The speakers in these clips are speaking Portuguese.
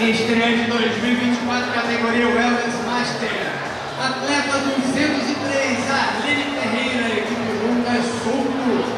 Estreia de 2024, categoria Wellness Master. Atleta 203, Arlene Ferreira, equipe Lucas Souto.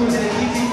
música aqui tem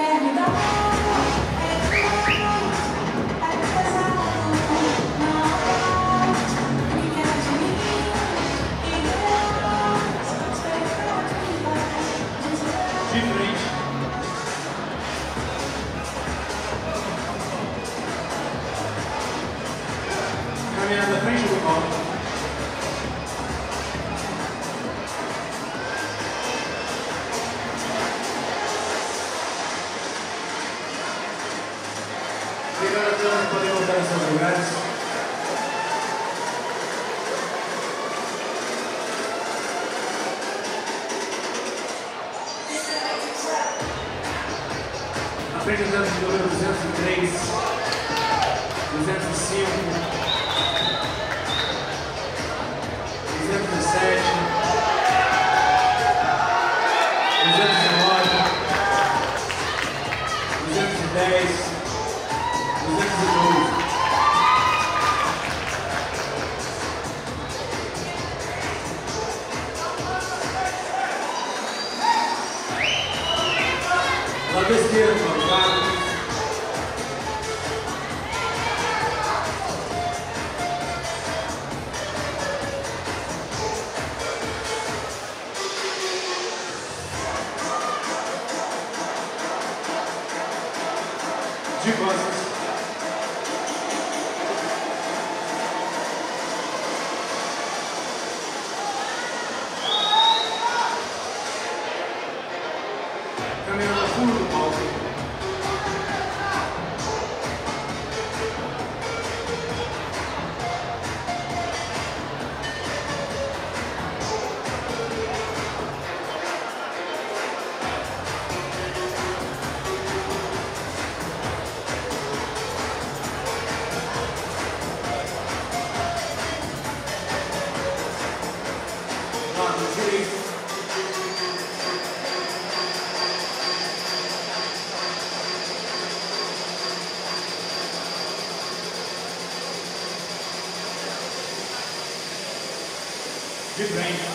감사합니다. frente às vezes número 203, 205, 207, 209, 210, 212. Let's get it. Obrigado. Good range.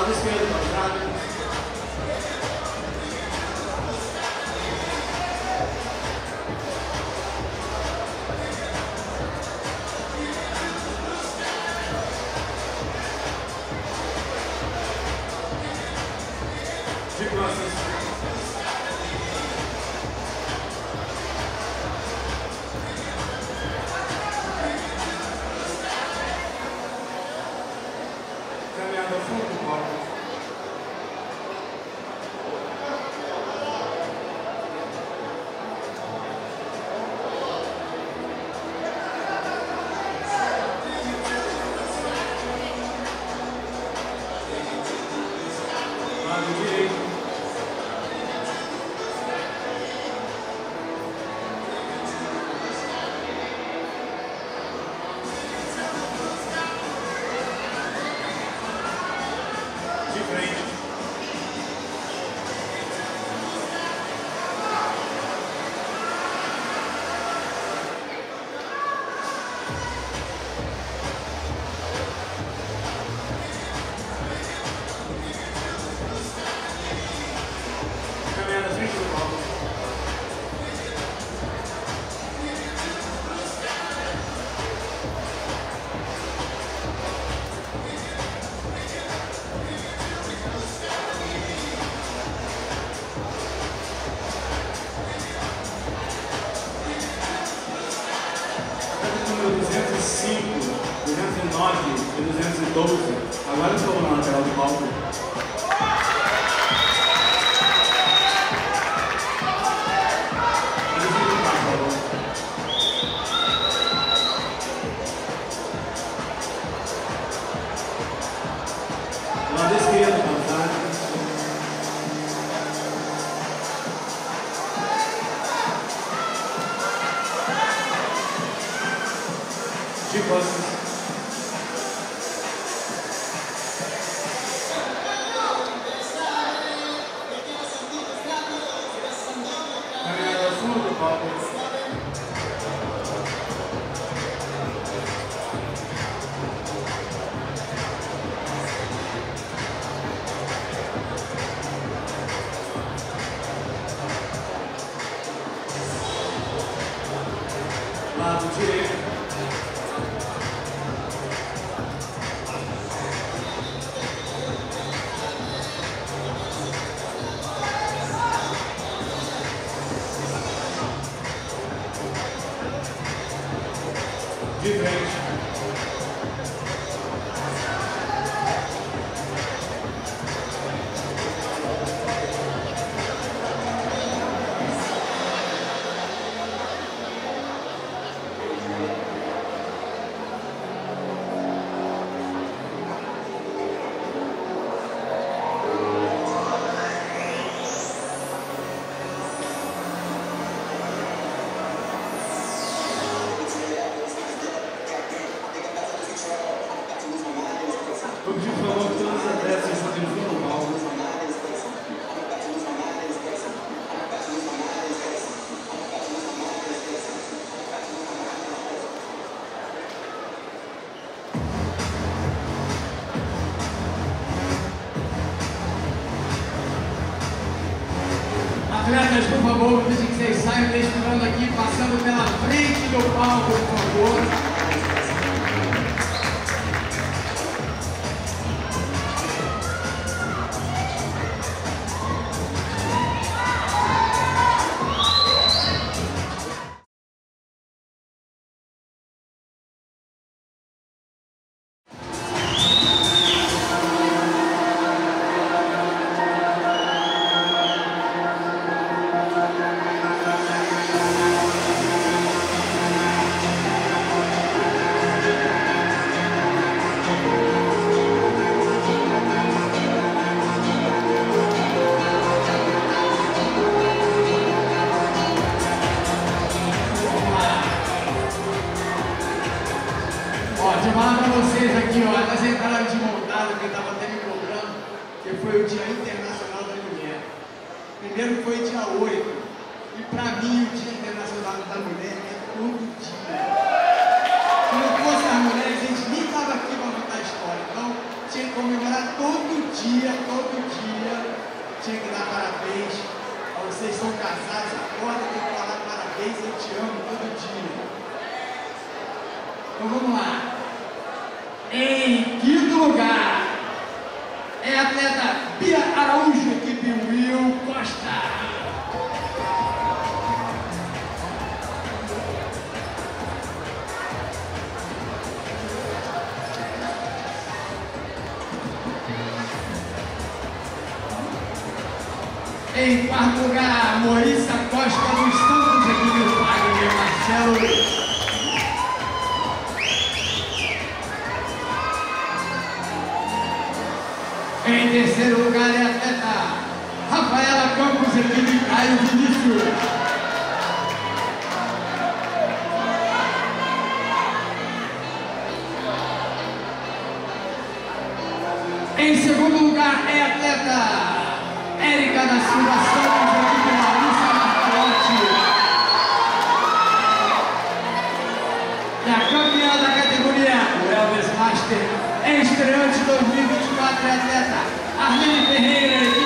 On this field, was De do palco, Vocês são casados, agora tem que falar parabéns, eu te amo todo dia. Então vamos lá. Em quinto lugar é atleta Em quarto lugar, Morissa Costa dos Santos, equipe Wagner Marcelo. Em terceiro lugar é a atleta Rafaela Campos, equipe Caio Vinícius. Em segundo lugar é a atleta Érica da Silva Santos, equipe Larissa Marcalotti. E a campeã da categoria, o Elvis Master, estreante 2024 é a atleta Arlene Ferreira,